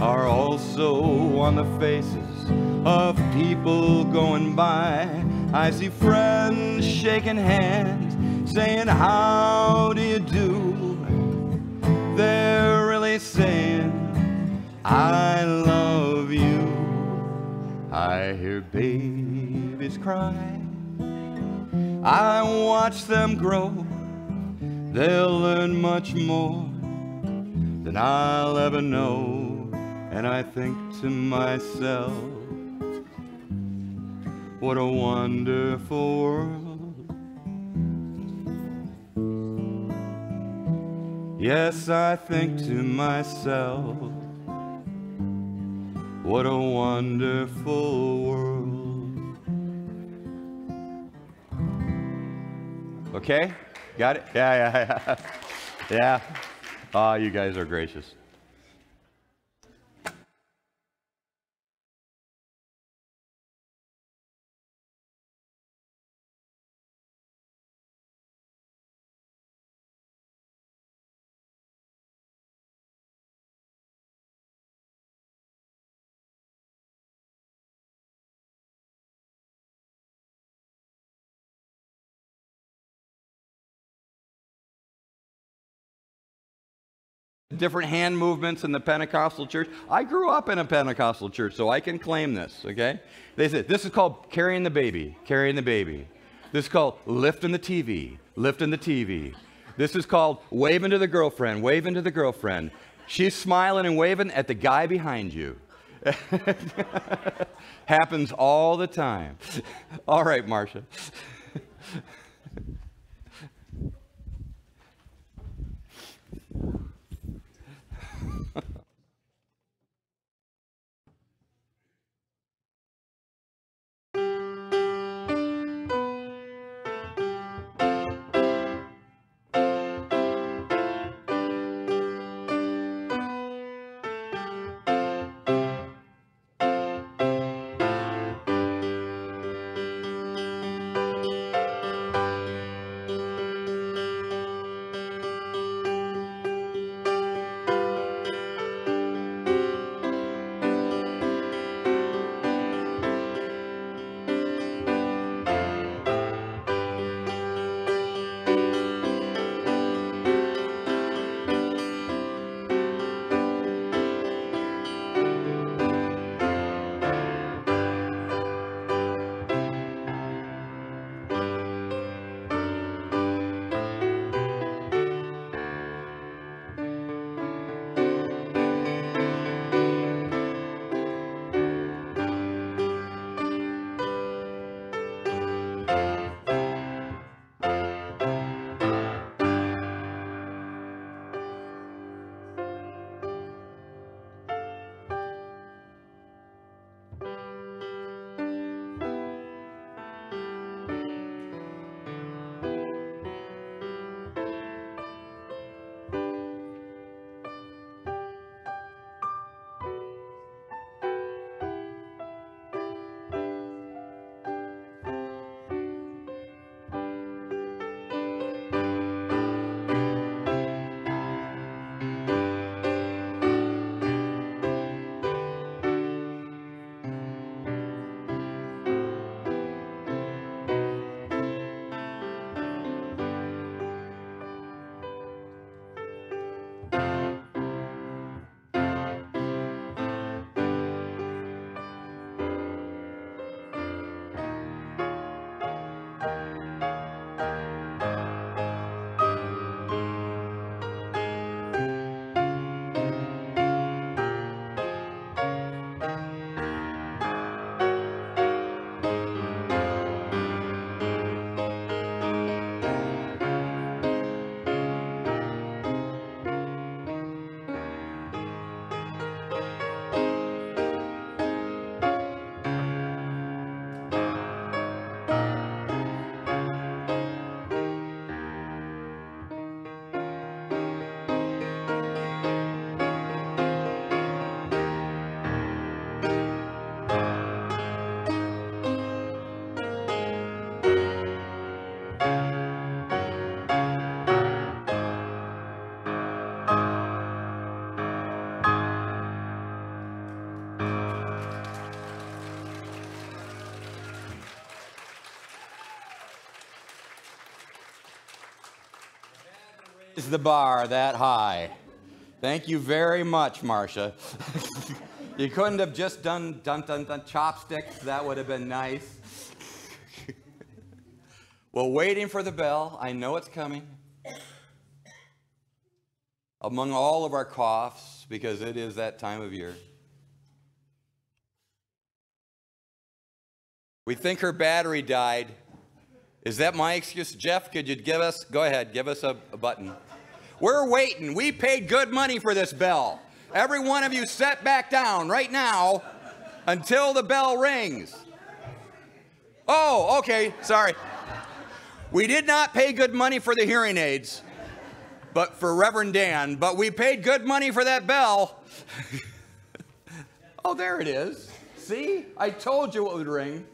are also on the faces of people going by. I see friends shaking hands, saying, How do you do? They're really saying, I love you. I hear babies cry. I watch them grow. They'll learn much more than I'll ever know. And I think to myself, what a wonderful world. Yes, I think to myself, what a wonderful world. Okay? Got it? Yeah, yeah, yeah. Yeah. Ah, you guys are gracious. different hand movements in the Pentecostal church. I grew up in a Pentecostal church, so I can claim this, okay? They said, this is called carrying the baby, carrying the baby. This is called lifting the TV, lifting the TV. This is called waving to the girlfriend, waving to the girlfriend. She's smiling and waving at the guy behind you. Happens all the time. all right, Marcia. Is the bar that high? Thank you very much, Marcia. you couldn't have just done dun dun dun chopsticks. That would have been nice. well, waiting for the bell. I know it's coming. Among all of our coughs, because it is that time of year. We think her battery died. Is that my excuse? Jeff, could you give us, go ahead, give us a, a button. We're waiting. We paid good money for this bell. Every one of you set back down right now until the bell rings. Oh, okay, sorry. We did not pay good money for the hearing aids, but for Reverend Dan, but we paid good money for that bell. oh, there it is. See? I told you it would ring.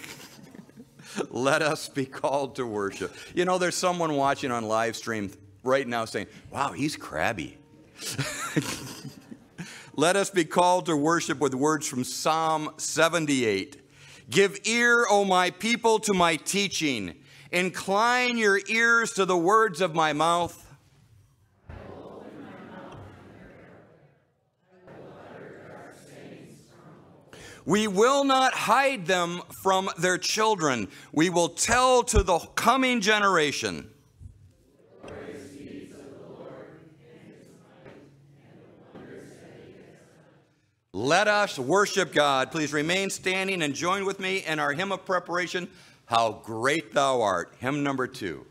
Let us be called to worship. You know, there's someone watching on live stream right now saying, wow, he's crabby. Let us be called to worship with words from Psalm 78. Give ear, O my people, to my teaching. Incline your ears to the words of my mouth. We will not hide them from their children. We will tell to the coming generation. Let us worship God. Please remain standing and join with me in our hymn of preparation, How Great Thou Art, hymn number two.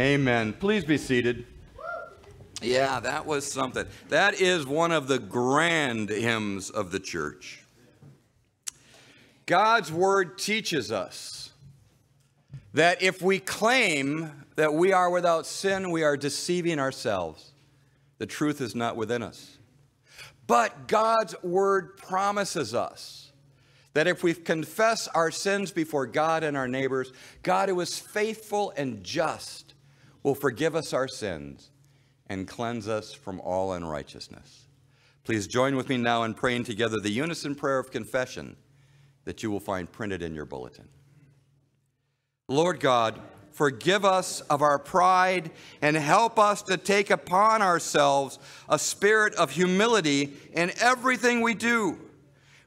Amen. Please be seated. Yeah, that was something. That is one of the grand hymns of the church. God's word teaches us that if we claim that we are without sin, we are deceiving ourselves. The truth is not within us. But God's word promises us that if we confess our sins before God and our neighbors, God, who is faithful and just, will forgive us our sins and cleanse us from all unrighteousness. Please join with me now in praying together the unison prayer of confession that you will find printed in your bulletin. Lord God, Forgive us of our pride and help us to take upon ourselves a spirit of humility in everything we do.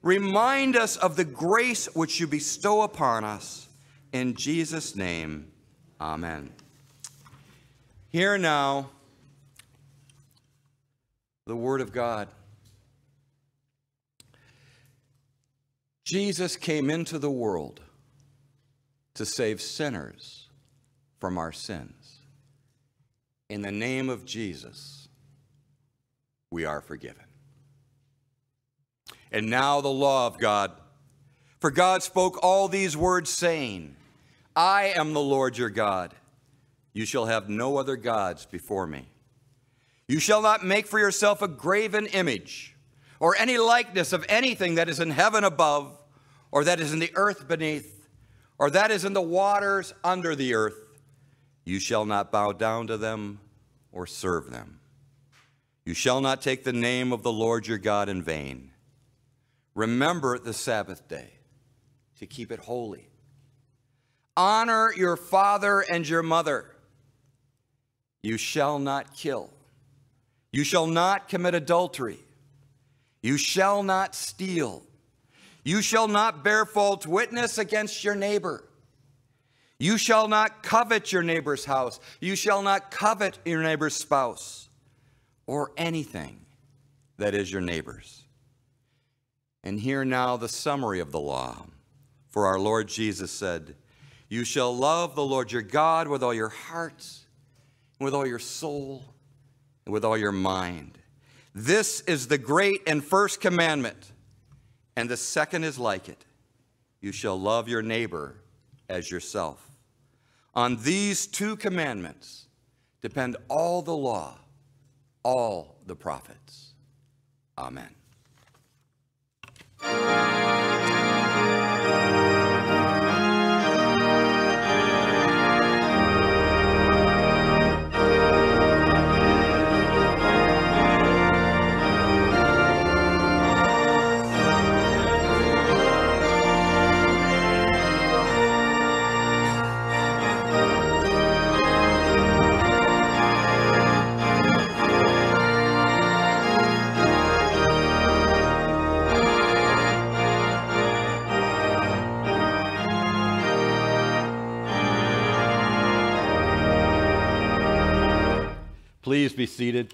Remind us of the grace which you bestow upon us. In Jesus' name, amen. Hear now the Word of God. Jesus came into the world to save sinners from our sins. In the name of Jesus, we are forgiven. And now the law of God. For God spoke all these words, saying, I am the Lord your God. You shall have no other gods before me. You shall not make for yourself a graven image or any likeness of anything that is in heaven above, or that is in the earth beneath, or that is in the waters under the earth. You shall not bow down to them or serve them. You shall not take the name of the Lord your God in vain. Remember the Sabbath day to keep it holy. Honor your father and your mother. You shall not kill. You shall not commit adultery. You shall not steal. You shall not bear false witness against your neighbor. You shall not covet your neighbor's house. You shall not covet your neighbor's spouse or anything that is your neighbor's. And hear now the summary of the law. For our Lord Jesus said, You shall love the Lord your God with all your heart, with all your soul, and with all your mind. This is the great and first commandment, and the second is like it. You shall love your neighbor as yourself. On these two commandments depend all the law, all the prophets. Amen. Please be seated.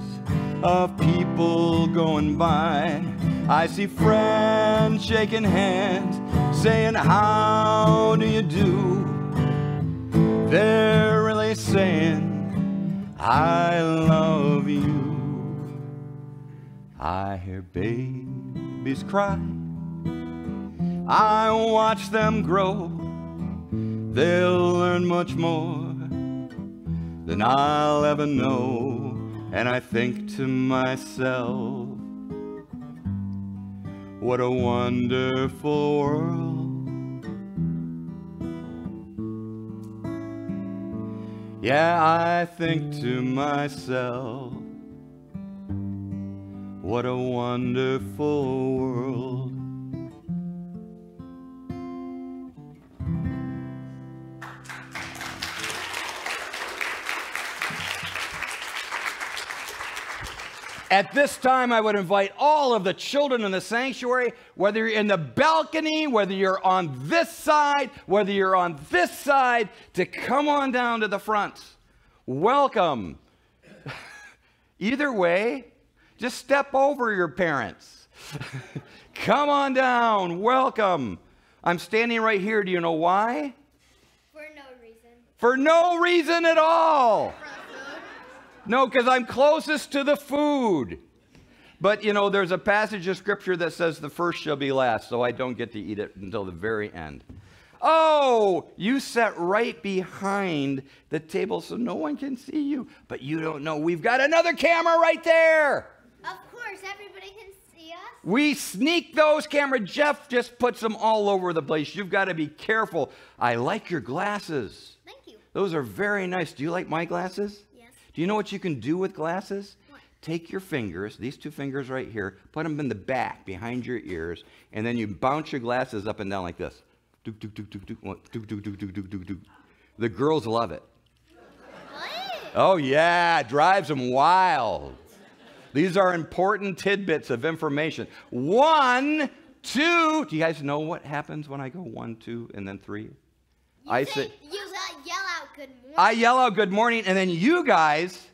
of people going by. I see friends shaking hands, saying, How do you do? They're really saying, I love you. I hear babies cry. I watch them grow. They'll learn much more than I'll ever know. And I think to myself, what a wonderful world. Yeah, I think to myself, what a wonderful world. At this time, I would invite all of the children in the sanctuary, whether you're in the balcony, whether you're on this side, whether you're on this side, to come on down to the front. Welcome. Either way, just step over your parents. come on down. Welcome. I'm standing right here. Do you know why? For no reason. For no reason at all. No, because I'm closest to the food. But you know, there's a passage of scripture that says the first shall be last, so I don't get to eat it until the very end. Oh, you sat right behind the table so no one can see you. But you don't know, we've got another camera right there. Of course, everybody can see us. We sneak those cameras. Jeff just puts them all over the place. You've got to be careful. I like your glasses. Thank you. Those are very nice. Do you like my glasses? Do you know what you can do with glasses? What? Take your fingers, these two fingers right here, put them in the back behind your ears, and then you bounce your glasses up and down like this. The girls love it. What? Oh, yeah, it drives them wild. These are important tidbits of information. One, two. Do you guys know what happens when I go one, two, and then three? You I say, say, out good morning. I yell out good morning, and then you guys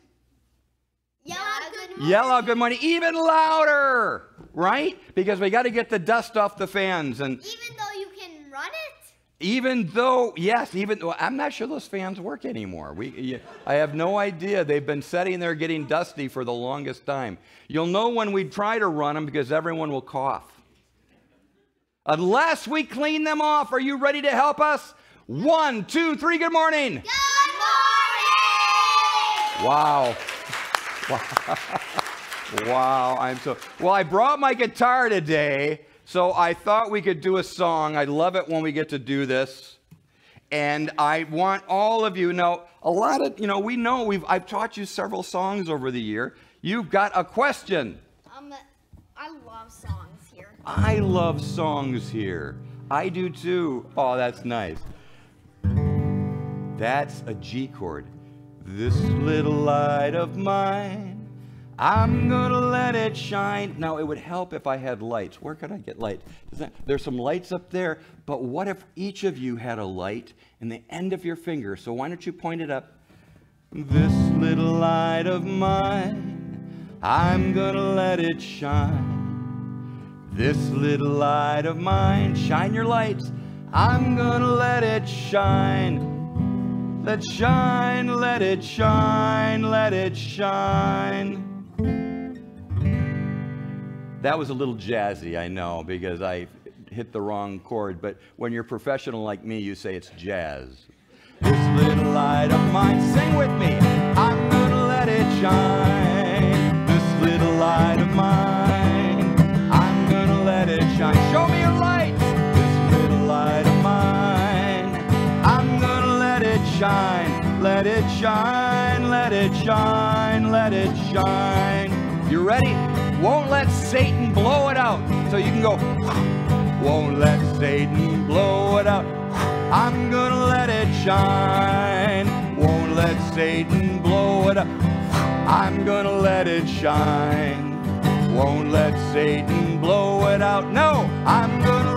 yell out good morning. yell out good morning even louder, right? Because we got to get the dust off the fans. And Even though you can run it. even though, yes, even though I'm not sure those fans work anymore. We, I have no idea. They've been sitting there getting dusty for the longest time. You'll know when we try to run them because everyone will cough. Unless we clean them off, are you ready to help us? One, two, three, good morning. Good morning. Wow. Wow, I'm so well. I brought my guitar today, so I thought we could do a song. I love it when we get to do this. And I want all of you now, a lot of, you know, we know we've I've taught you several songs over the year. You've got a question. Um, I love songs here. I love songs here. I do too. Oh, that's nice. That's a G chord. This little light of mine, I'm gonna let it shine. Now, it would help if I had lights. Where could I get light? That- There's some lights up there, but what if each of you had a light in the end of your finger? So why don't you point it up? This little light of mine, I'm gonna let it shine. This little light of mine, shine your lights. I'm gonna let it shine. Let shine, let it shine, let it shine. That was a little jazzy, I know, because I hit the wrong chord, but when you're professional like me, you say it's jazz. This little light of mine, sing with me. I'm gonna let it shine. Let it shine, let it shine, let it shine. You ready? Won't let Satan blow it out. So you can go, ah. won't let Satan blow it out. Ah. I'm gonna let it shine. Won't let Satan blow it up. Ah. I'm gonna let it shine. Won't let Satan blow it out. No, I'm gonna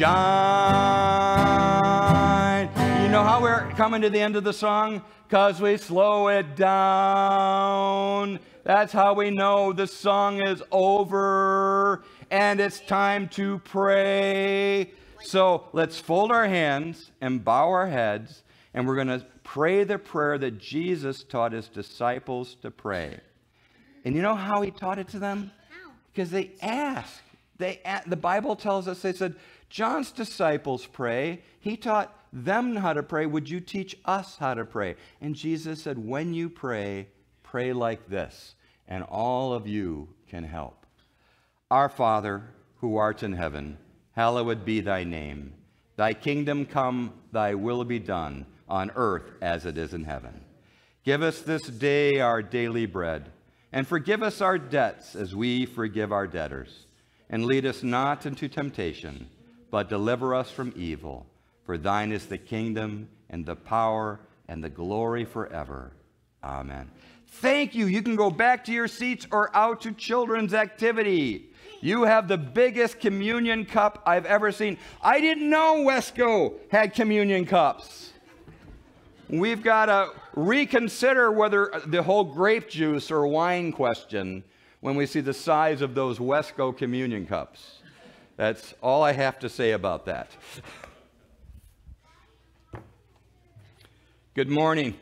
shine. You know how we're coming to the end of the song? Because we slow it down. That's how we know the song is over and it's time to pray. So let's fold our hands and bow our heads, and we're going to pray the prayer that Jesus taught his disciples to pray. And you know how he taught it to them? Because they asked. They, the Bible tells us, they said, John's disciples pray. He taught them how to pray. Would you teach us how to pray? And Jesus said, when you pray, pray like this, and all of you can help. Our Father, who art in heaven, hallowed be thy name. Thy kingdom come, thy will be done, on earth as it is in heaven. Give us this day our daily bread, and forgive us our debts as we forgive our debtors. And lead us not into temptation, but deliver us from evil. For thine is the kingdom, and the power, and the glory forever. Amen. Thank you. You can go back to your seats or out to children's activity. You have the biggest communion cup I've ever seen. I didn't know Wesco had communion cups. We've got to reconsider whether the whole grape juice or wine question when we see the size of those Wesco communion cups. That's all I have to say about that. Good morning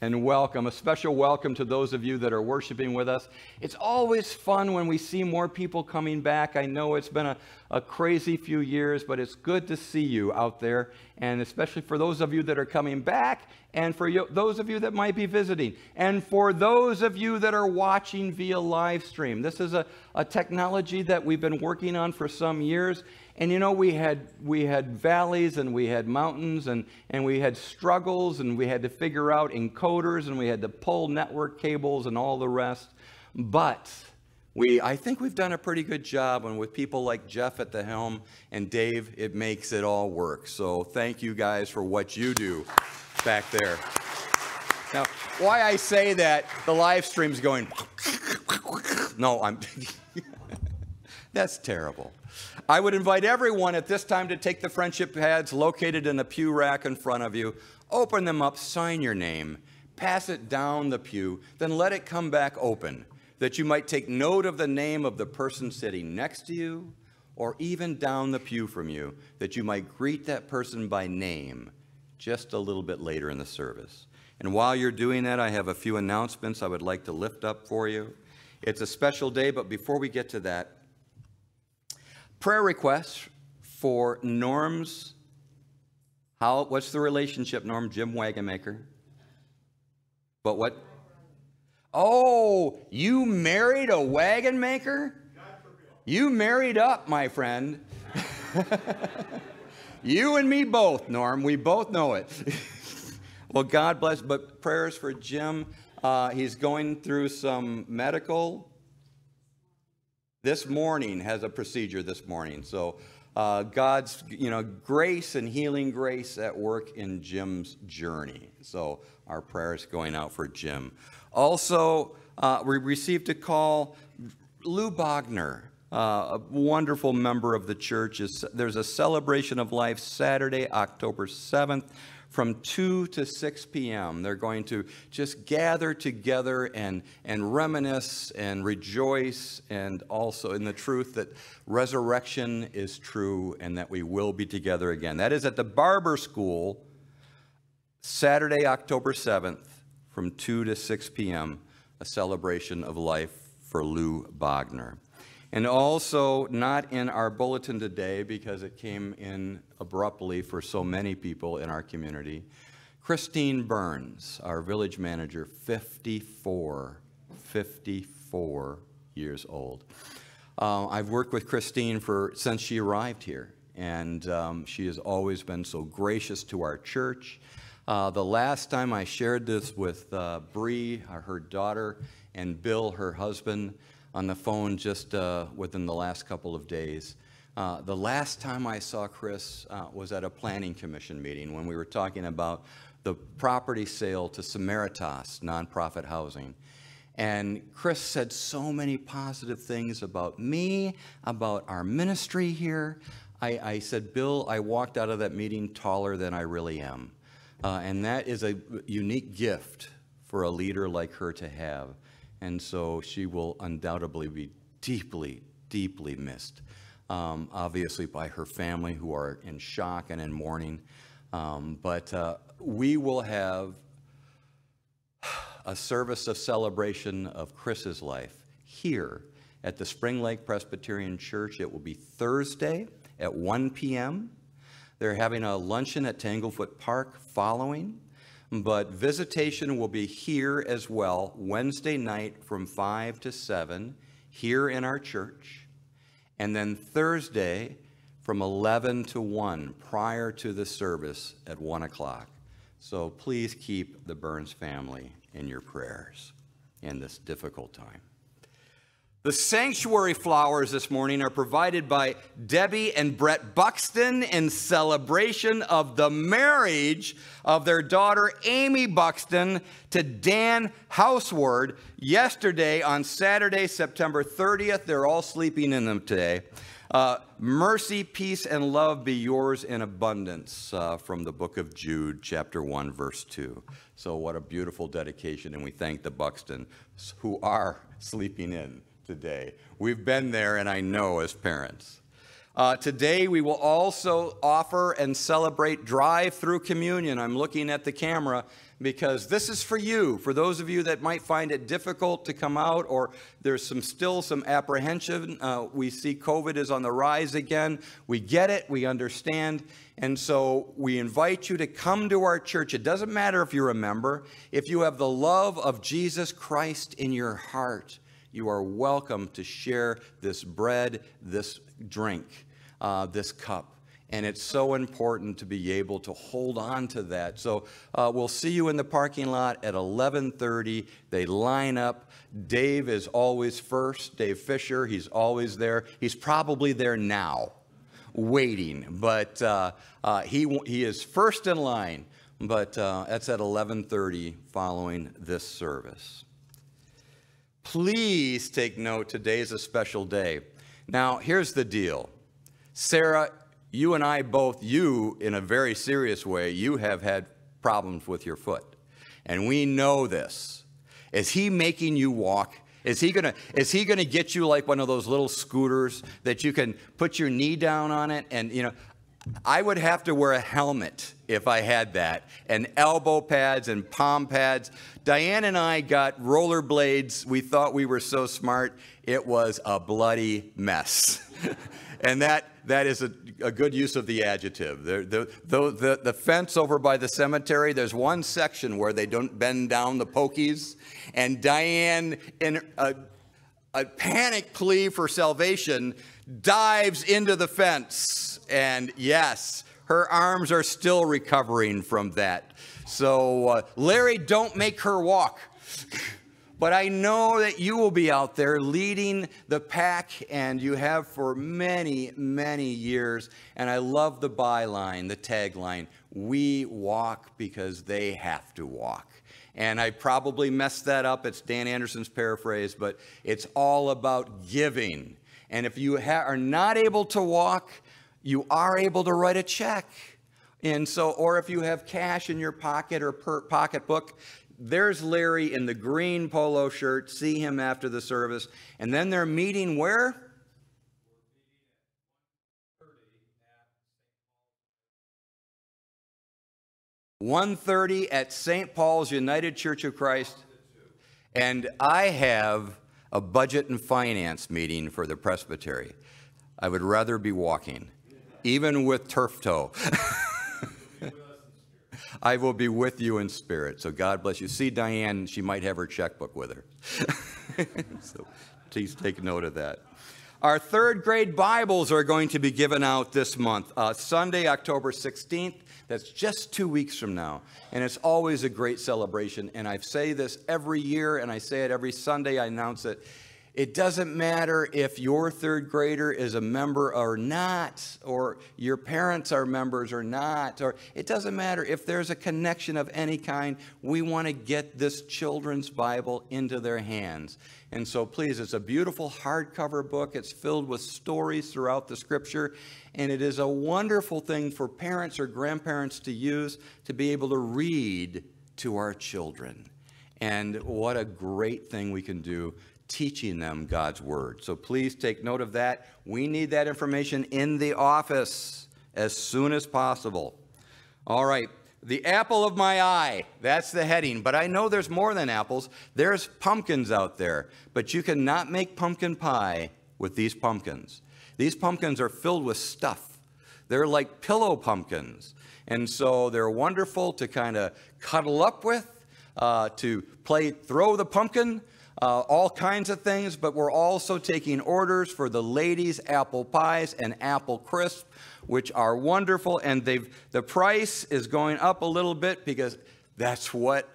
and welcome. A special welcome to those of you that are worshiping with us. It's always fun when we see more people coming back. I know it's been a, a crazy few years, but it's good to see you out there, and especially for those of you that are coming back, and for you, those of you that might be visiting, and for those of you that are watching via live stream. This is a, a technology that we've been working on for some years, and you know, we had, we had valleys and we had mountains and, and we had struggles and we had to figure out encoders and we had to pull network cables and all the rest. But we, I think we've done a pretty good job, and with people like Jeff at the helm and Dave, it makes it all work. So thank you guys for what you do back there. Now, why I say that, the live stream's going, no, I'm, that's terrible. I would invite everyone at this time to take the friendship pads located in the pew rack in front of you, open them up, sign your name, pass it down the pew, then let it come back open, that you might take note of the name of the person sitting next to you, or even down the pew from you, that you might greet that person by name just a little bit later in the service. And while you're doing that, I have a few announcements I would like to lift up for you. It's a special day, but before we get to that, prayer requests for Norm's. How? What's the relationship, Norm? Jim Wagonmaker. But what? Oh, you married a wagon maker? You married up, my friend. you and me both, Norm. We both know it. well, God bless. But prayers for Jim. Uh, he's going through some medical this morning has a procedure this morning. So uh, God's you know grace and healing grace at work in Jim's journey. So our prayers going out for Jim. Also, uh, we received a call. Lou Bogner, uh, a wonderful member of the church, is there's a celebration of life Saturday, October 7th from 2 to 6 p.m. They're going to just gather together and, and reminisce and rejoice, and also in the truth that resurrection is true and that we will be together again. That is at the Barber School, Saturday, October 7th, from 2 to 6 p.m., a celebration of life for Lou Bogner. And also, not in our bulletin today because it came in abruptly for so many people in our community. Christine Burns, our village manager, 54, 54 years old. Uh, I've worked with Christine for since she arrived here, and um, she has always been so gracious to our church. Uh, the last time I shared this with uh, Bree, her daughter, and Bill, her husband, on the phone just uh, within the last couple of days. Uh, the last time I saw Chris uh, was at a planning commission meeting when we were talking about the property sale to Samaritas nonprofit housing. And Chris said so many positive things about me, about our ministry here. I, I said, Bill, I walked out of that meeting taller than I really am. Uh, and that is a unique gift for a leader like her to have. And so she will undoubtedly be deeply, deeply missed. Um, obviously, by her family who are in shock and in mourning. Um, but uh, we will have a service of celebration of Chris's life here at the Spring Lake Presbyterian Church. It will be Thursday at 1 p.m. They're having a luncheon at Tanglefoot Park following, but visitation will be here as well Wednesday night from 5 to 7 here in our church, and then Thursday from 11 to 1 prior to the service at 1 o'clock. So please keep the Burns family in your prayers in this difficult time. The sanctuary flowers this morning are provided by Debbie and Brett Buxton in celebration of the marriage of their daughter Amy Buxton to Dan Houseward yesterday on Saturday, September 30th. They're all sleeping in them today. Uh, mercy, peace, and love be yours in abundance uh, from the book of Jude, chapter 1, verse 2. So, what a beautiful dedication, and we thank the Buxton who are sleeping in today. We've been there, and I know as parents. Uh, today, we will also offer and celebrate drive through communion. I'm looking at the camera because this is for you, for those of you that might find it difficult to come out or there's some still some apprehension. Uh, we see COVID is on the rise again. We get it, we understand. And so we invite you to come to our church. It doesn't matter if you're a member, if you have the love of Jesus Christ in your heart, you are welcome to share this bread, this drink, uh, this cup and it's so important to be able to hold on to that. So uh, we'll see you in the parking lot at 11:30. They line up. Dave is always first. Dave Fisher, he's always there. He's probably there now, waiting, but uh, uh, he he is first in line. But uh, that's at 11:30 following this service. Please take note. Today is a special day. Now, here's the deal. Sarah you and I both, you in a very serious way, you have had problems with your foot. And we know this. Is he making you walk? Is he gonna is he gonna get you like one of those little scooters that you can put your knee down on it and you know I would have to wear a helmet if I had that, and elbow pads and palm pads. Diane and I got rollerblades. We thought we were so smart. It was a bloody mess. and that, that is a, a good use of the adjective. The, the, the, the, fence over by the cemetery, there's one section where they don't bend down the pokies, and Diane, in a, a panic plea for salvation, dives into the fence. And yes, her arms are still recovering from that. So, uh, Larry, don't make her walk. But I know that you will be out there leading the pack, and you have for many, many years. And I love the byline, the tagline We walk because they have to walk. And I probably messed that up. It's Dan Anderson's paraphrase, but it's all about giving. And if you ha- are not able to walk, you are able to write a check. And so, or if you have cash in your pocket or per pocketbook, there's Larry in the green polo shirt. See him after the service. And then they're meeting where? One thirty at St. Paul's United Church of Christ. And I have a budget and finance meeting for the presbytery. I would rather be walking, even with turf toe. I will be with you in spirit. So God bless you. See Diane, she might have her checkbook with her. so please take note of that. Our third grade Bibles are going to be given out this month, uh, Sunday, October 16th. That's just two weeks from now. And it's always a great celebration. And I say this every year, and I say it every Sunday, I announce it. It doesn't matter if your third grader is a member or not, or your parents are members or not, or it doesn't matter if there's a connection of any kind. We want to get this children's Bible into their hands. And so, please, it's a beautiful hardcover book. It's filled with stories throughout the scripture. And it is a wonderful thing for parents or grandparents to use to be able to read to our children. And what a great thing we can do teaching them God's word. So please take note of that. We need that information in the office as soon as possible. All right. The apple of my eye, that's the heading. But I know there's more than apples. There's pumpkins out there. But you cannot make pumpkin pie with these pumpkins. These pumpkins are filled with stuff. They're like pillow pumpkins. And so they're wonderful to kind of cuddle up with, uh, to play throw the pumpkin, uh, all kinds of things, but we're also taking orders for the ladies' apple pies and apple crisp, which are wonderful. And they've, the price is going up a little bit because that's what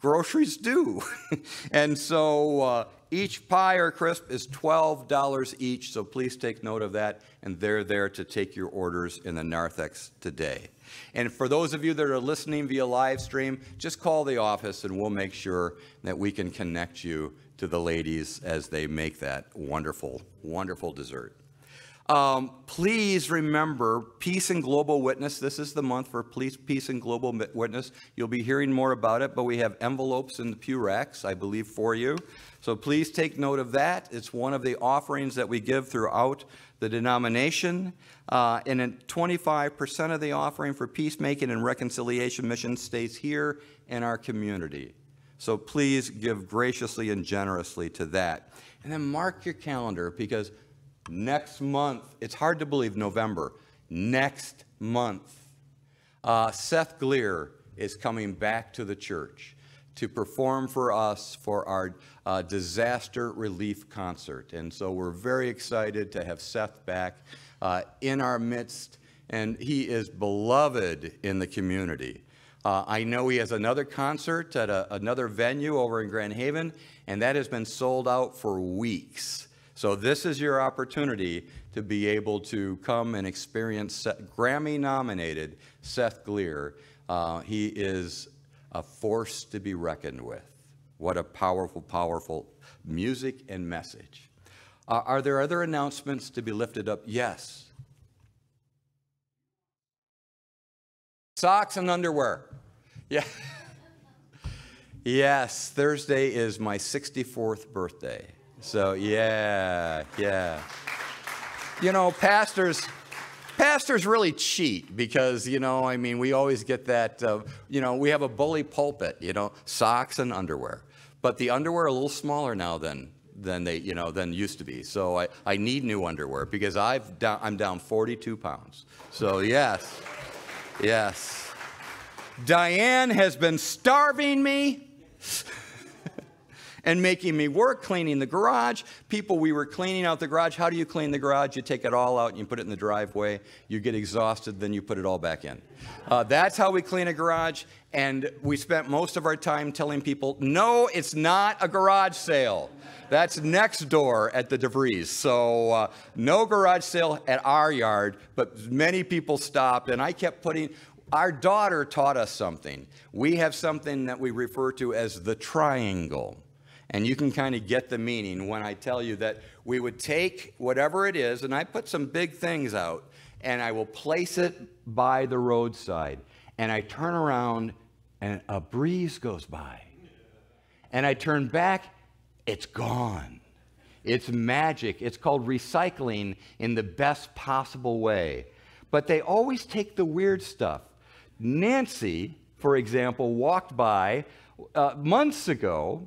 groceries do. and so uh, each pie or crisp is $12 each, so please take note of that. And they're there to take your orders in the narthex today. And for those of you that are listening via live stream, just call the office and we'll make sure that we can connect you to the ladies as they make that wonderful, wonderful dessert. Um, please remember Peace and Global Witness. This is the month for Peace, Peace and Global Witness. You'll be hearing more about it, but we have envelopes in the pew racks, I believe, for you. So please take note of that. It's one of the offerings that we give throughout the denomination. Uh, and 25% of the offering for peacemaking and reconciliation mission stays here in our community. So please give graciously and generously to that. And then mark your calendar because next month, it's hard to believe November, next month, uh, Seth Glier is coming back to the church to perform for us for our uh, disaster relief concert. And so we're very excited to have Seth back uh, in our midst, and he is beloved in the community. Uh, I know he has another concert at a, another venue over in Grand Haven, and that has been sold out for weeks. So this is your opportunity to be able to come and experience Grammy-nominated Seth Glier. Uh, he is a force to be reckoned with. What a powerful, powerful music and message. Uh, are there other announcements to be lifted up? Yes. Socks and underwear. Yeah. yes, Thursday is my 64th birthday. So, yeah, yeah. You know, pastors pastors really cheat because you know i mean we always get that uh, you know we have a bully pulpit you know socks and underwear but the underwear are a little smaller now than than they you know than used to be so i, I need new underwear because i've down, i'm down 42 pounds so yes yes. Diane has been starving me and making me work cleaning the garage. People, we were cleaning out the garage. How do you clean the garage? You take it all out and you put it in the driveway. You get exhausted, then you put it all back in. Uh, that's how we clean a garage. And we spent most of our time telling people, no, it's not a garage sale. That's next door at the DeVries. So uh, no garage sale at our yard, but many people stopped, and I kept putting. Our daughter taught us something. We have something that we refer to as the triangle. And you can kind of get the meaning when I tell you that we would take whatever it is, and I put some big things out, and I will place it by the roadside. And I turn around, and a breeze goes by. And I turn back, it's gone. It's magic. It's called recycling in the best possible way. But they always take the weird stuff. Nancy, for example, walked by uh, months ago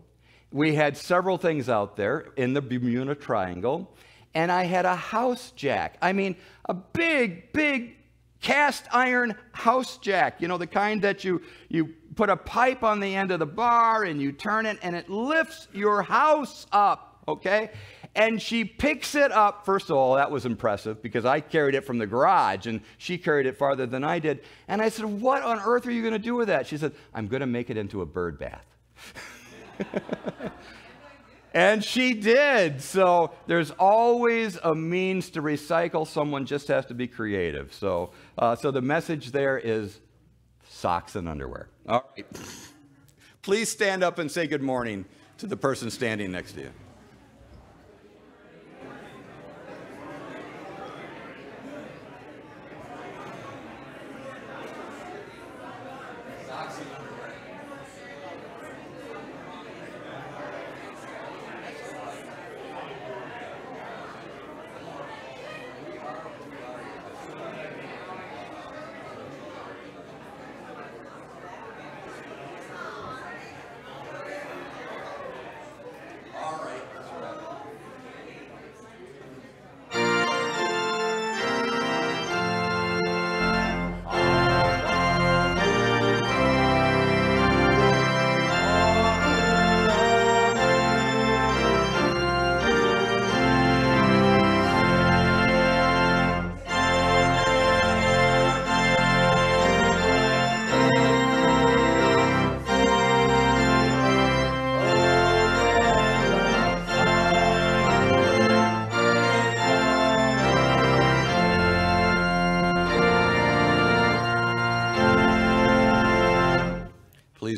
we had several things out there in the Bermuda Triangle, and I had a house jack. I mean, a big, big cast iron house jack, you know, the kind that you, you put a pipe on the end of the bar and you turn it and it lifts your house up, okay? and she picks it up. First of all, that was impressive because I carried it from the garage and she carried it farther than I did. And I said, What on earth are you going to do with that? She said, I'm going to make it into a bird bath. and she did. So there's always a means to recycle. Someone just has to be creative. So, uh, so the message there is socks and underwear. All right. Please stand up and say good morning to the person standing next to you.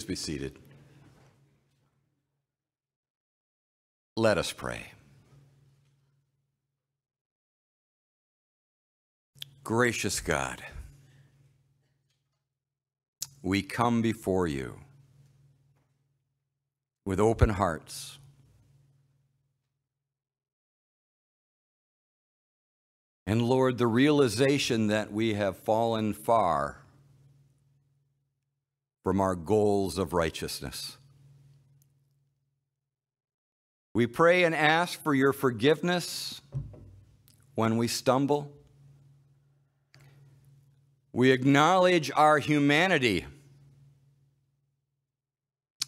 Be seated. Let us pray. Gracious God, we come before you with open hearts. And Lord, the realization that we have fallen far from our goals of righteousness. We pray and ask for your forgiveness when we stumble. We acknowledge our humanity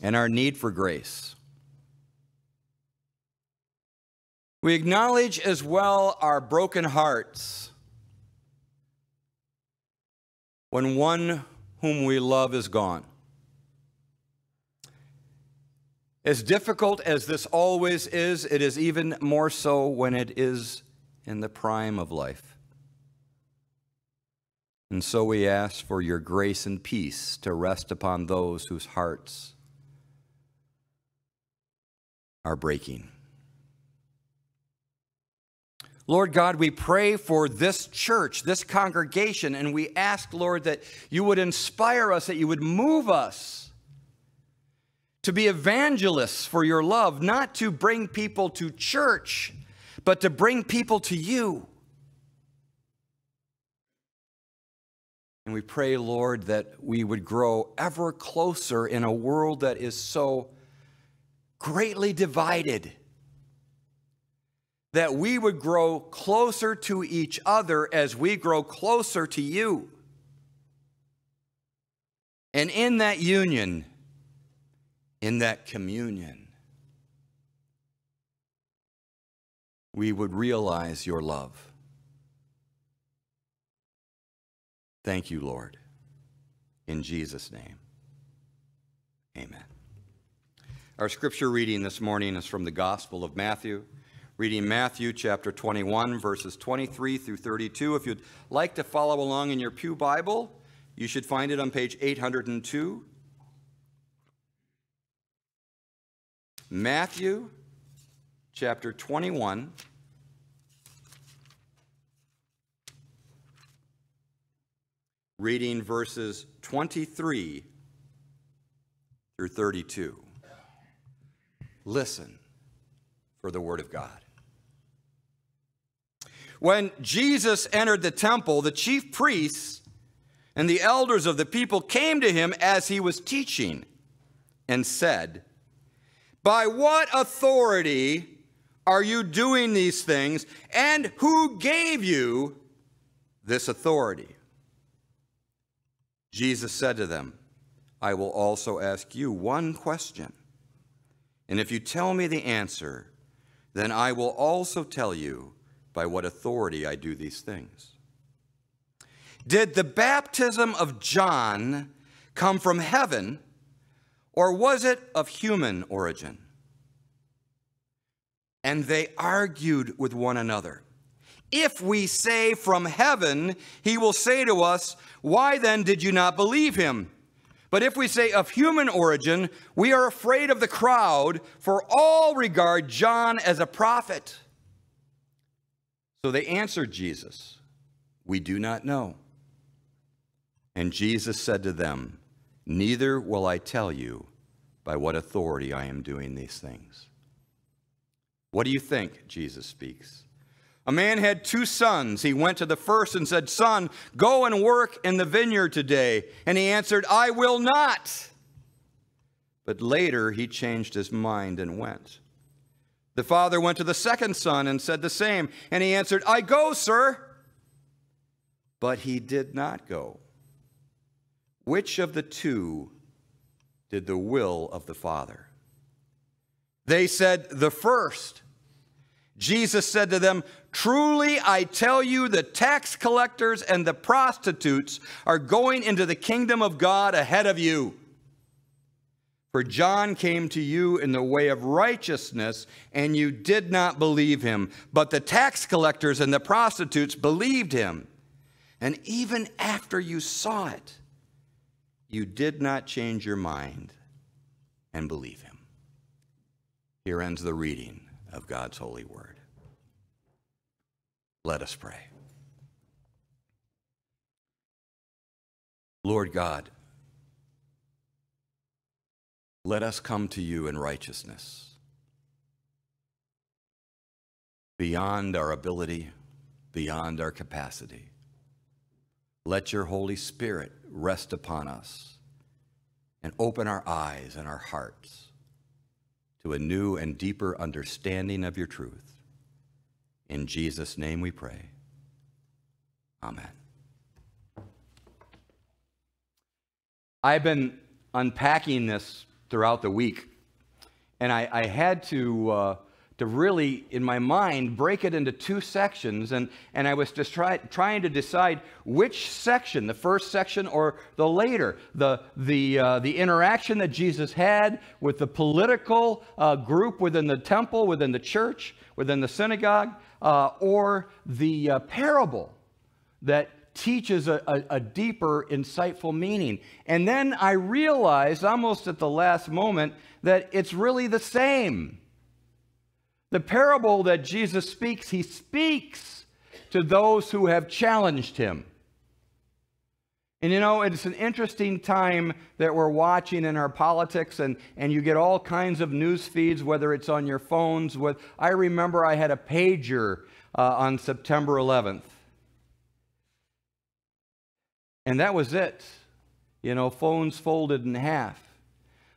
and our need for grace. We acknowledge as well our broken hearts when one whom we love is gone. As difficult as this always is, it is even more so when it is in the prime of life. And so we ask for your grace and peace to rest upon those whose hearts are breaking. Lord God, we pray for this church, this congregation, and we ask, Lord, that you would inspire us, that you would move us to be evangelists for your love, not to bring people to church, but to bring people to you. And we pray, Lord, that we would grow ever closer in a world that is so greatly divided that we would grow closer to each other as we grow closer to you. And in that union, in that communion, we would realize your love. Thank you, Lord. In Jesus' name, amen. Our scripture reading this morning is from the Gospel of Matthew reading Matthew chapter 21, verses 23 through 32. If you'd like to follow along in your Pew Bible, you should find it on page 802. Matthew chapter 21. Reading verses 23 through 32. Listen for the Word of God. When Jesus entered the temple, the chief priests and the elders of the people came to him as he was teaching and said, By what authority are you doing these things, and who gave you this authority? Jesus said to them, I will also ask you one question. And if you tell me the answer, then I will also tell you by what authority I do these things. Did the baptism of John come from heaven, or was it of human origin? And they argued with one another. If we say from heaven, he will say to us, Why then did you not believe him? But if we say of human origin, we are afraid of the crowd, for all regard John as a prophet. So they answered Jesus, We do not know. And Jesus said to them, Neither will I tell you by what authority I am doing these things. What do you think? Jesus speaks. A man had two sons. He went to the first and said, Son, go and work in the vineyard today. And he answered, I will not. But later he changed his mind and went. The father went to the second son and said the same. And he answered, I go, sir. But he did not go. Which of the two did the will of the Father? They said, The first. Jesus said to them, Truly I tell you, the tax collectors and the prostitutes are going into the kingdom of God ahead of you. For John came to you in the way of righteousness, and you did not believe him. But the tax collectors and the prostitutes believed him. And even after you saw it, you did not change your mind and believe him. Here ends the reading of God's holy word. Let us pray. Lord God, let us come to you in righteousness, beyond our ability, beyond our capacity. Let your Holy Spirit rest upon us and open our eyes and our hearts to a new and deeper understanding of your truth. In Jesus' name we pray. Amen. I've been unpacking this throughout the week, and I, I had to. Uh, to really, in my mind, break it into two sections. And, and I was just try, trying to decide which section, the first section or the later, the, the, uh, the interaction that Jesus had with the political uh, group within the temple, within the church, within the synagogue, uh, or the uh, parable that teaches a, a, a, deeper, insightful meaning. And then I realized almost at the last moment that it's really the same. The parable that Jesus speaks, he speaks to those who have challenged him. And you know, it's an interesting time that we're watching in our politics, and, and you get all kinds of news feeds, whether it's on your phones. With I remember I had a pager uh, on September 11th. And that was it. You know, phones folded in half.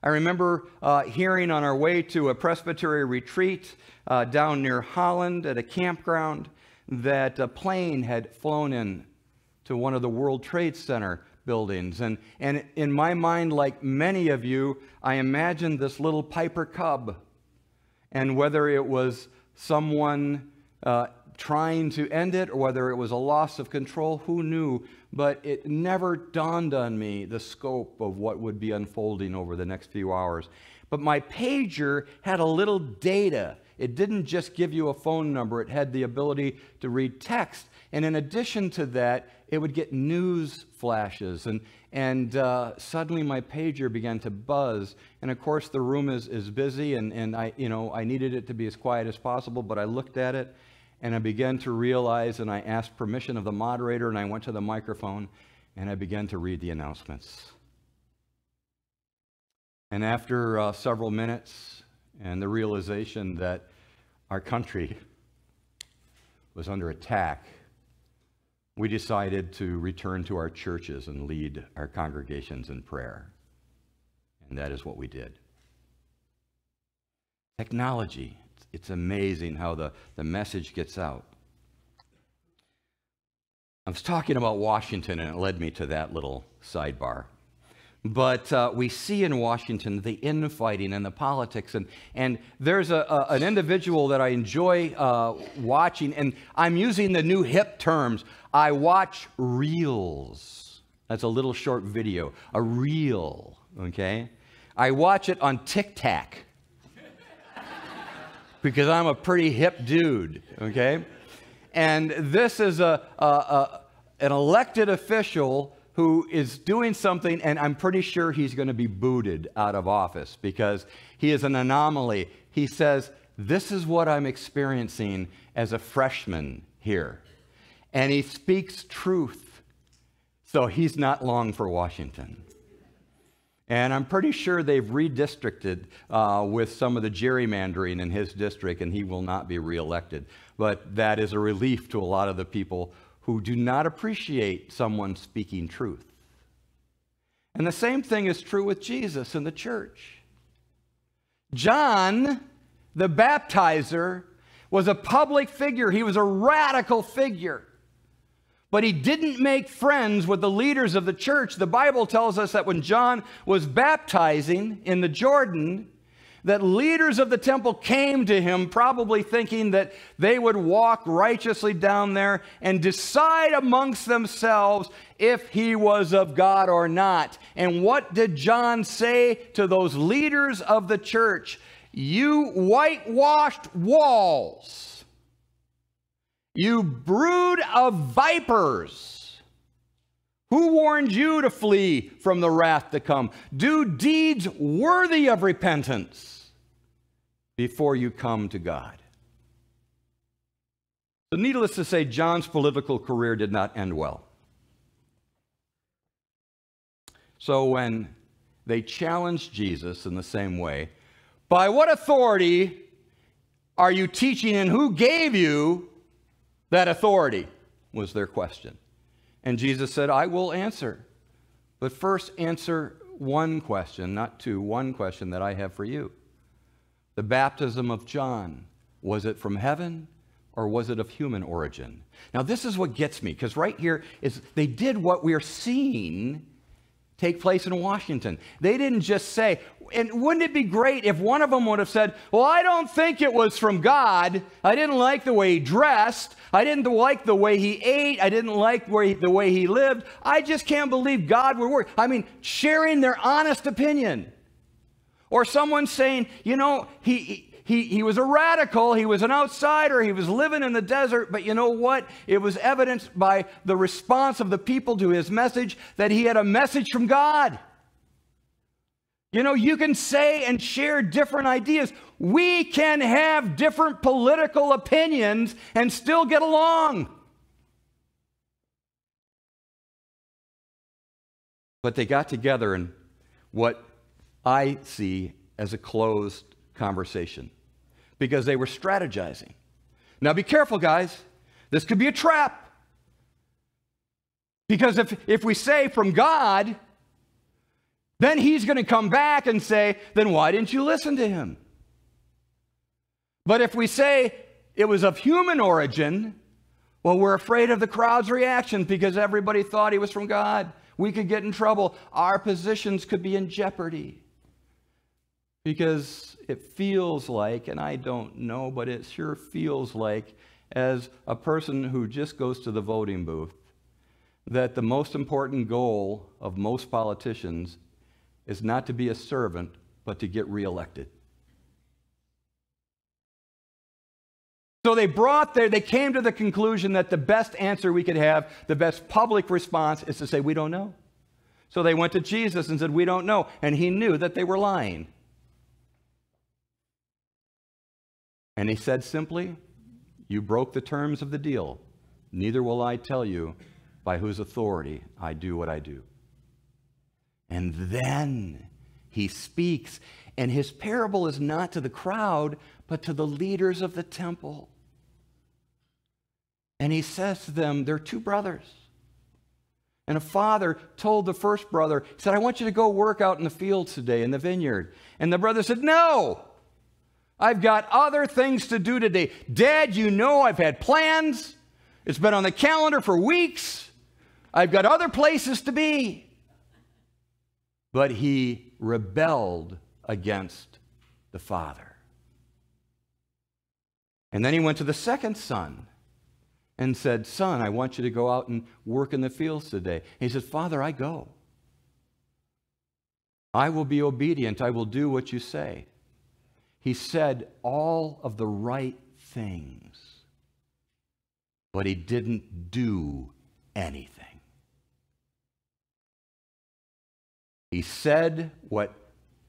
I remember uh, hearing on our way to a presbytery retreat uh, down near Holland at a campground that a plane had flown in to one of the World Trade Center buildings. And, and in my mind, like many of you, I imagined this little Piper Cub. And whether it was someone uh, trying to end it or whether it was a loss of control, who knew? But it never dawned on me the scope of what would be unfolding over the next few hours. But my pager had a little data. It didn't just give you a phone number, it had the ability to read text. And in addition to that, it would get news flashes. And, and uh, suddenly my pager began to buzz. And of course, the room is, is busy, and, and I, you know, I needed it to be as quiet as possible, but I looked at it and I began to realize, and I asked permission of the moderator, and I went to the microphone, and I began to read the announcements. And after uh, several minutes, and the realization that our country was under attack, we decided to return to our churches and lead our congregations in prayer. And that is what we did. Technology it's amazing how the, the message gets out. I was talking about Washington, and it led me to that little sidebar. But uh, we see in Washington the infighting and the politics. And, and there's a, a an individual that I enjoy uh, watching, and I'm using the new hip terms. I watch reels. That's a little short video, a reel, okay? I watch it on TikTok because I'm a pretty hip dude, okay? And this is a, a, a an elected official who is doing something, and I'm pretty sure he's going to be booted out of office because he is an anomaly. He says, This is what I'm experiencing as a freshman here. And he speaks truth. So he's not long for Washington. And I'm pretty sure they've redistricted uh, with some of the gerrymandering in his district, and he will not be reelected. But that is a relief to a lot of the people who do not appreciate someone speaking truth. And the same thing is true with Jesus and the church. John, the baptizer, was a public figure, he was a radical figure. But he didn't make friends with the leaders of the church. The Bible tells us that when John was baptizing in the Jordan, that leaders of the temple came to him, probably thinking that they would walk righteously down there and decide amongst themselves if he was of God or not. And what did John say to those leaders of the church? You whitewashed walls, you brood of vipers. Who warned you to flee from the wrath to come? Do deeds worthy of repentance before you come to God. So, needless to say, John's political career did not end well. So, when they challenged Jesus in the same way, by what authority are you teaching and who gave you that authority? was their question. And Jesus said, I will answer. But first, answer one question, not two, one question that I have for you. The baptism of John, was it from heaven or was it of human origin? Now, this is what gets me, because right here is they did what we're seeing take place in Washington. They didn't just say, and wouldn't it be great if one of them would have said, Well, I don't think it was from God. I didn't like the way he dressed. I didn't like the way he ate. I didn't like the way he lived. I just can't believe God would work. I mean, sharing their honest opinion. Or someone saying, you know, he, he, he was a radical, he was an outsider, he was living in the desert, but you know what? It was evidenced by the response of the people to his message that he had a message from God. You know, you can say and share different ideas. We can have different political opinions and still get along. But they got together in what I see as a closed conversation because they were strategizing. Now, be careful, guys. This could be a trap. Because if, if we say from God, then he's going to come back and say, then why didn't you listen to him? But if we say it was of human origin, well, we're afraid of the crowd's reaction because everybody thought he was from God. We could get in trouble. Our positions could be in jeopardy because it feels like, and I don't know, but it sure feels like, as a person who just goes to the voting booth, that the most important goal of most politicians is not to be a servant, but to get reelected. So they brought there, they came to the conclusion that the best answer we could have, the best public response, is to say, We don't know. So they went to Jesus and said, We don't know. And he knew that they were lying. And he said simply, You broke the terms of the deal. Neither will I tell you by whose authority I do what I do. And then he speaks, and his parable is not to the crowd, but to the leaders of the temple. And he says to them, They're two brothers. And a father told the first brother, He said, I want you to go work out in the fields today, in the vineyard. And the brother said, No. I've got other things to do today. Dad, you know I've had plans. It's been on the calendar for weeks. I've got other places to be. But he rebelled against the father. And then he went to the second son and said, Son, I want you to go out and work in the fields today. And he said, Father, I go. I will be obedient. I will do what you say. He said all of the right things, but he didn't do anything. He said what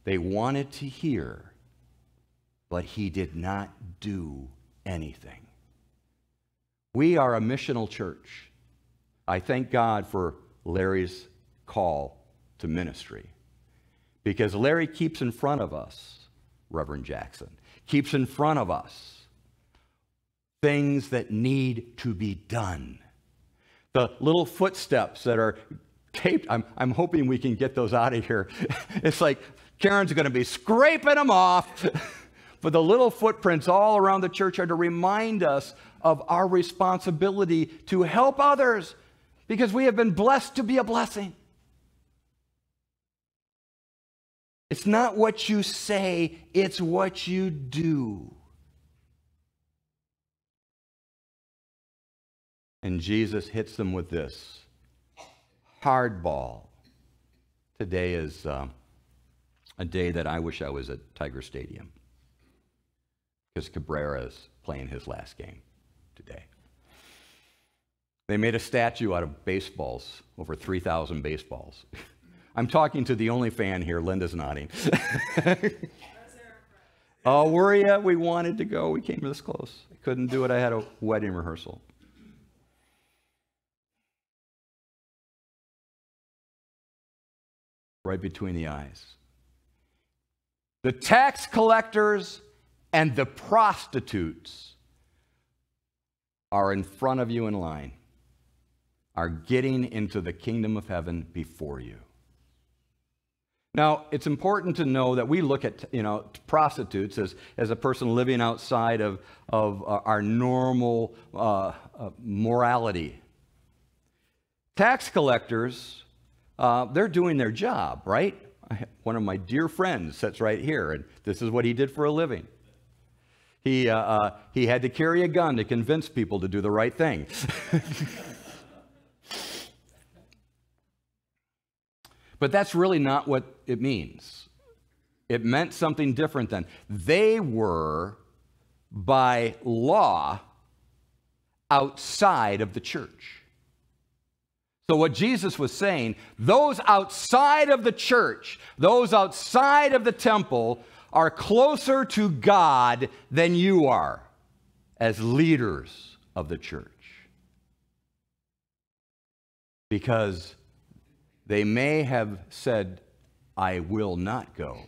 they wanted to hear, but he did not do anything. We are a missional church. I thank God for Larry's call to ministry because Larry keeps in front of us, Reverend Jackson, keeps in front of us things that need to be done. The little footsteps that are taped, I'm, I'm hoping we can get those out of here. it's like Karen's going to be scraping them off. but the little footprints all around the church are to remind us of our responsibility to help others because we have been blessed to be a blessing. It's not what you say, it's what you do. And Jesus hits them with this hardball. Today is uh, a day that I wish I was at Tiger Stadium because Cabrera is playing his last game today. They made a statue out of baseballs, over 3,000 baseballs. I'm talking to the only fan here. Linda's nodding. oh, were you? We wanted to go. We came this close. I couldn't do it. I had a wedding rehearsal. Right between the eyes. The tax collectors and the prostitutes are in front of you in line, are getting into the kingdom of heaven before you. Now, it's important to know that we look at you know, prostitutes as, as a person living outside of, of uh, our normal uh, uh, morality. Tax collectors, uh, they're doing their job, right? One of my dear friends sits right here, and this is what he did for a living. He, uh, uh, he had to carry a gun to convince people to do the right thing. But that's really not what it means. It meant something different then. They were, by law, outside of the church. So, what Jesus was saying, those outside of the church, those outside of the temple, are closer to God than you are as leaders of the church. Because they may have said, I will not go,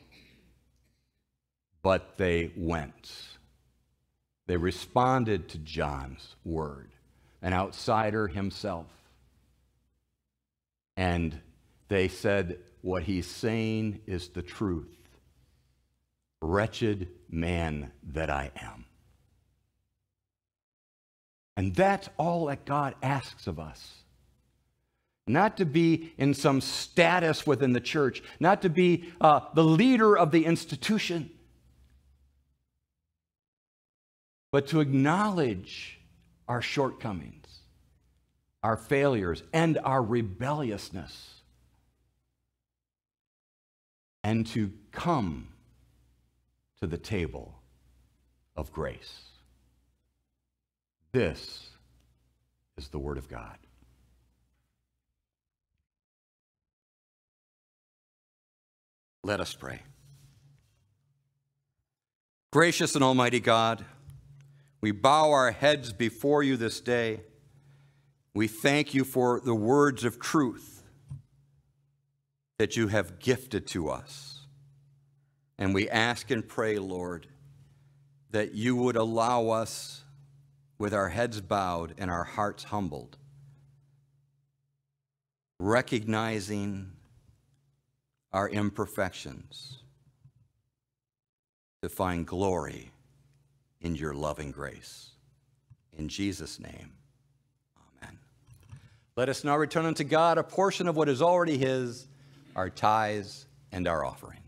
but they went. They responded to John's word, an outsider himself. And they said, What he's saying is the truth. Wretched man that I am. And that's all that God asks of us not to be in some status within the church, not to be uh, the leader of the institution, but to acknowledge our shortcomings, our failures, and our rebelliousness, and to come to the table of grace. This is the Word of God. Let us pray. Gracious and Almighty God, we bow our heads before you this day. We thank you for the words of truth that you have gifted to us. And we ask and pray, Lord, that you would allow us, with our heads bowed and our hearts humbled, recognizing our imperfections to find glory in your loving grace. In Jesus' name. Let us now return unto God a portion of what is already His, our tithes and our offerings.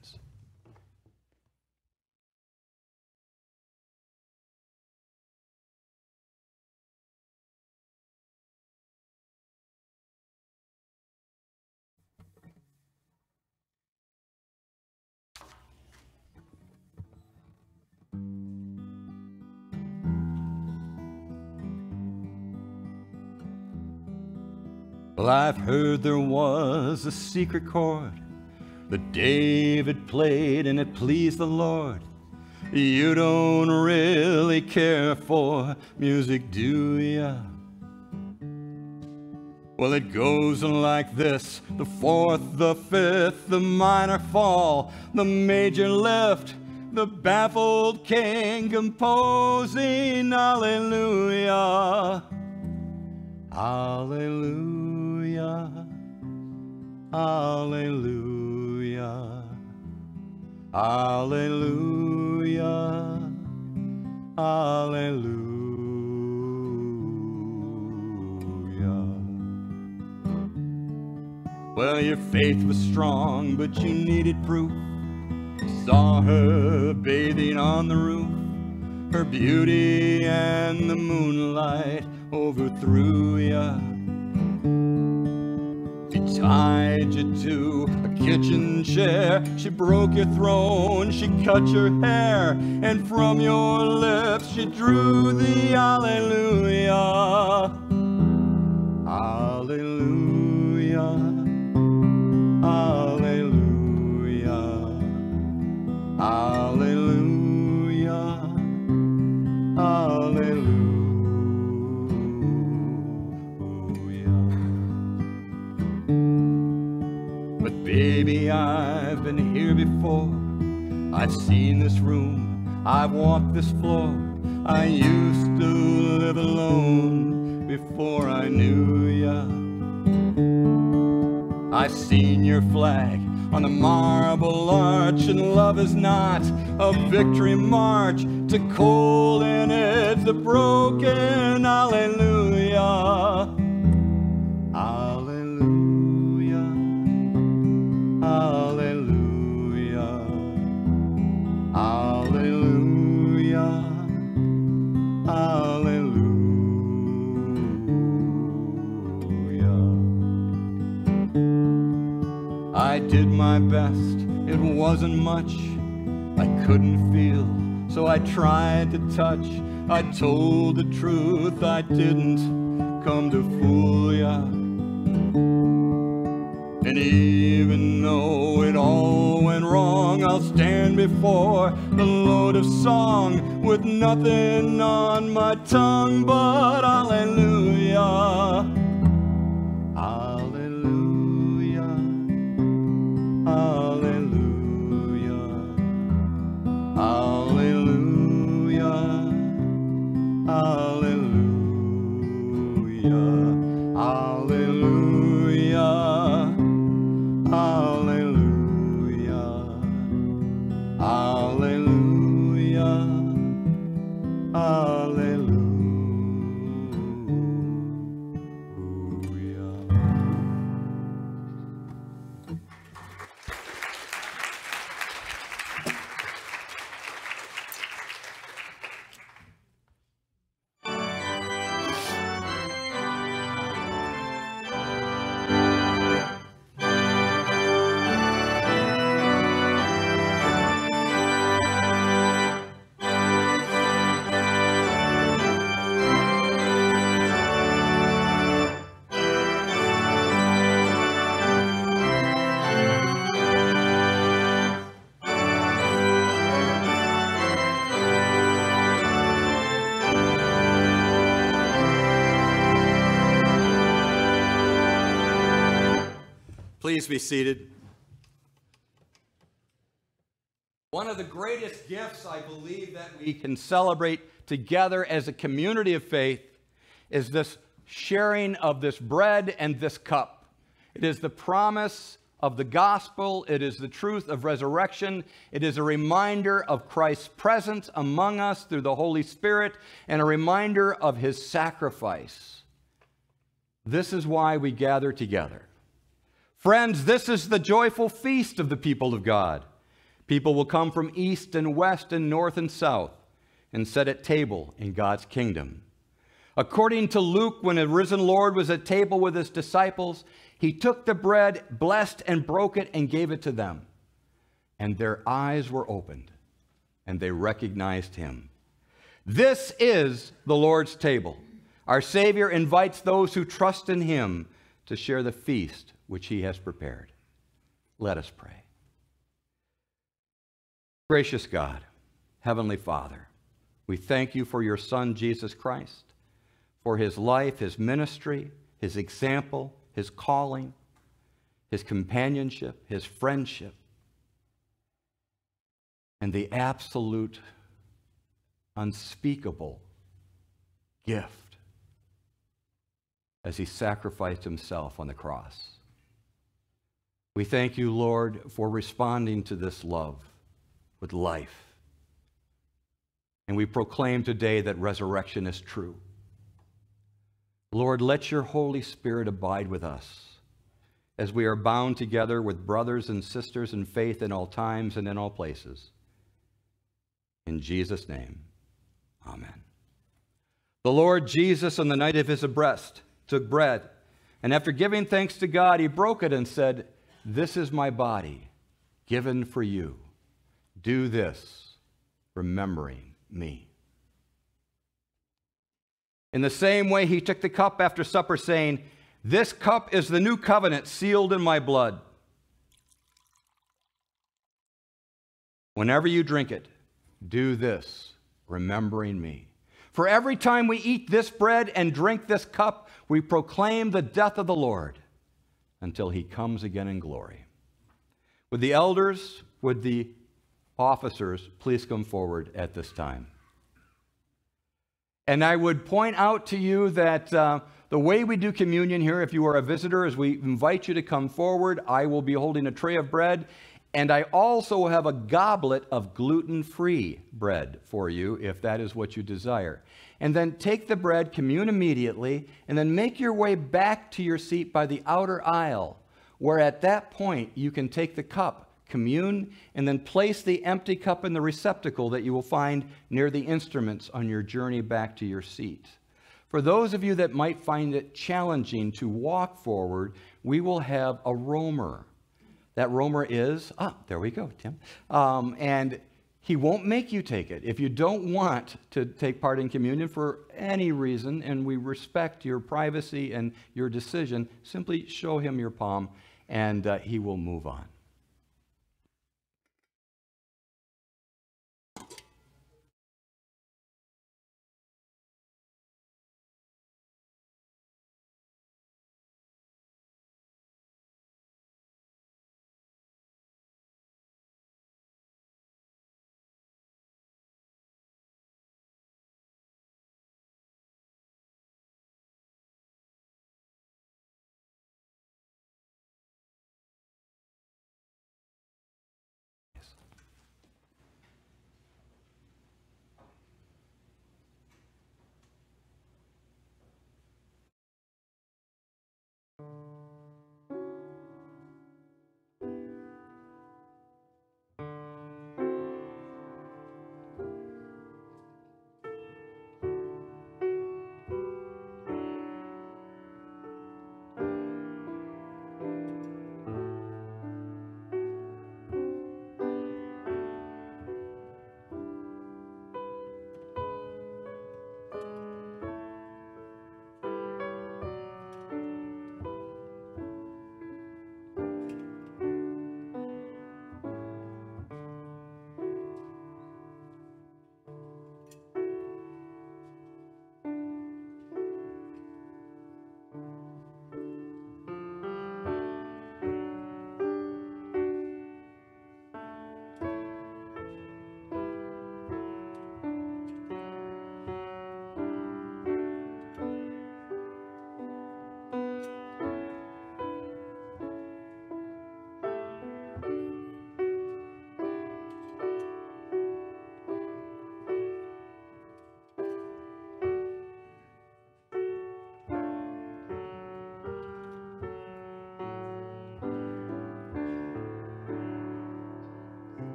Well, I've heard there was a secret chord that David played and it pleased the Lord. You don't really care for music, do ya? Well, it goes like this the fourth, the fifth, the minor fall, the major lift, the baffled king composing Hallelujah! Hallelujah. Hallelujah. Hallelujah. Hallelujah. Hallelujah. Well, your faith was strong, but you needed proof. Saw her bathing on the roof, her beauty and the moonlight overthrew ya. Tied you to a kitchen chair. She broke your throne. She cut your hair. And from your lips she drew the Alleluia. Alleluia. Alleluia. Alleluia. I've been here before. I've seen this room. I've walked this floor. I used to live alone before I knew ya. I've seen your flag on the marble arch, and love is not a victory march to cold and it's a broken. Hallelujah. Did my best, it wasn't much. I couldn't feel, so I tried to touch. I told the truth, I didn't come to fool ya. And even though it all went wrong, I'll stand before the load of song with nothing on my tongue but. Hallelujah. Gifts I believe that we can celebrate together as a community of faith is this sharing of this bread and this cup. It is the promise of the gospel, it is the truth of resurrection, it is a reminder of Christ's presence among us through the Holy Spirit, and a reminder of his sacrifice. This is why we gather together. Friends, this is the joyful feast of the people of God. People will come from east and west and north and south and sit at table in God's kingdom. According to Luke, when the risen Lord was at table with his disciples, he took the bread, blessed and broke it, and gave it to them. And their eyes were opened, and they recognized him. This is the Lord's table. Our Savior invites those who trust in him to share the feast which he has prepared. Let us pray. Gracious God, Heavenly Father, we thank you for your Son, Jesus Christ, for his life, his ministry, his example, his calling, his companionship, his friendship, and the absolute, unspeakable gift as he sacrificed himself on the cross. We thank you, Lord, for responding to this love with life. And we proclaim today that resurrection is true. Lord, let your Holy Spirit abide with us as we are bound together with brothers and sisters in faith in all times and in all places. In Jesus' name, amen. The Lord Jesus, on the night of his arrest, took bread, and after giving thanks to God, he broke it and said, This is my body, given for you. Do this, remembering me. In the same way, he took the cup after supper, saying, This cup is the new covenant sealed in my blood. Whenever you drink it, do this, remembering me. For every time we eat this bread and drink this cup, we proclaim the death of the Lord until he comes again in glory. Would the elders, would the officers please come forward at this time? And I would point out to you that uh, the way we do communion here, if you are a visitor, is we invite you to come forward. I will be holding a tray of bread, and I also have a goblet of gluten free bread for you, if that is what you desire. And then take the bread, commune immediately, and then make your way back to your seat by the outer aisle, where at that point you can take the cup commune, and then place the empty cup in the receptacle that you will find near the instruments on your journey back to your seat. For those of you that might find it challenging to walk forward, we will have a roamer. That roamer is, ah, there we go, Tim. Um, and he won't make you take it. If you don't want to take part in communion for any reason, and we respect your privacy and your decision, simply show him your palm and uh, he will move on.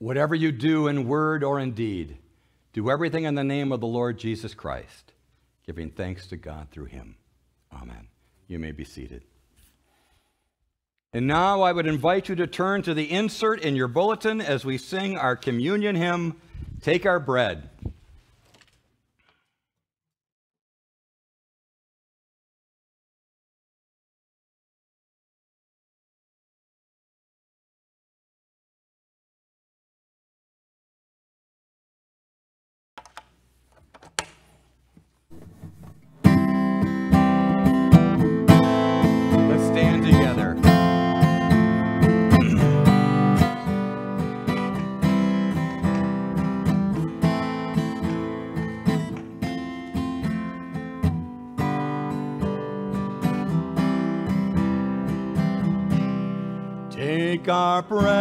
Whatever you do in word or in deed, do everything in the name of the Lord Jesus Christ, giving thanks to God through him. Amen. You may be seated. And now I would invite you to turn to the insert in your bulletin as we sing our communion hymn, Take Our Bread. Our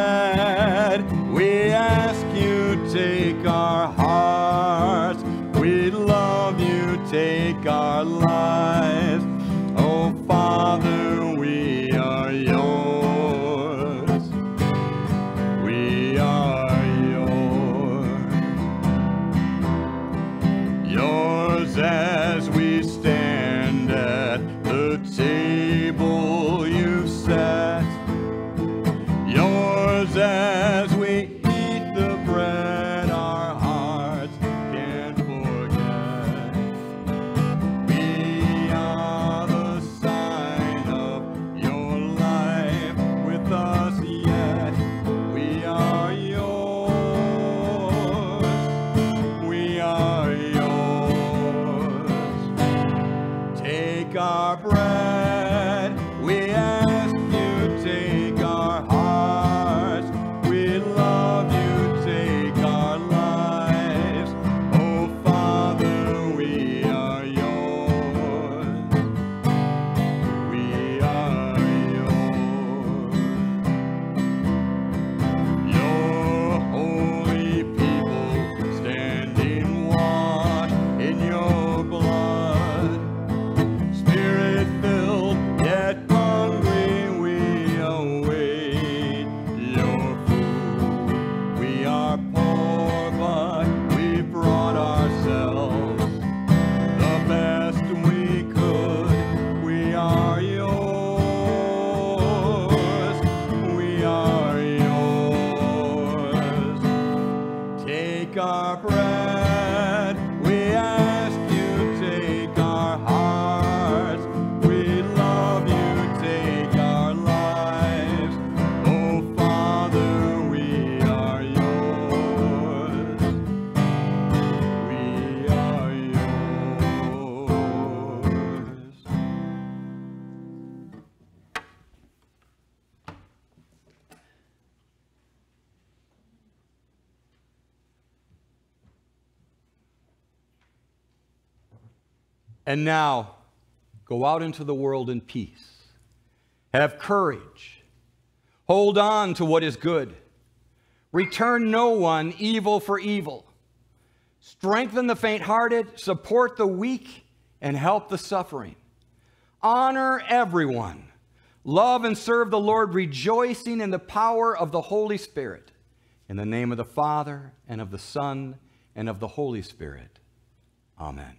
And now, go out into the world in peace. Have courage. Hold on to what is good. Return no one evil for evil. Strengthen the faint hearted, support the weak, and help the suffering. Honor everyone. Love and serve the Lord, rejoicing in the power of the Holy Spirit. In the name of the Father, and of the Son, and of the Holy Spirit. Amen.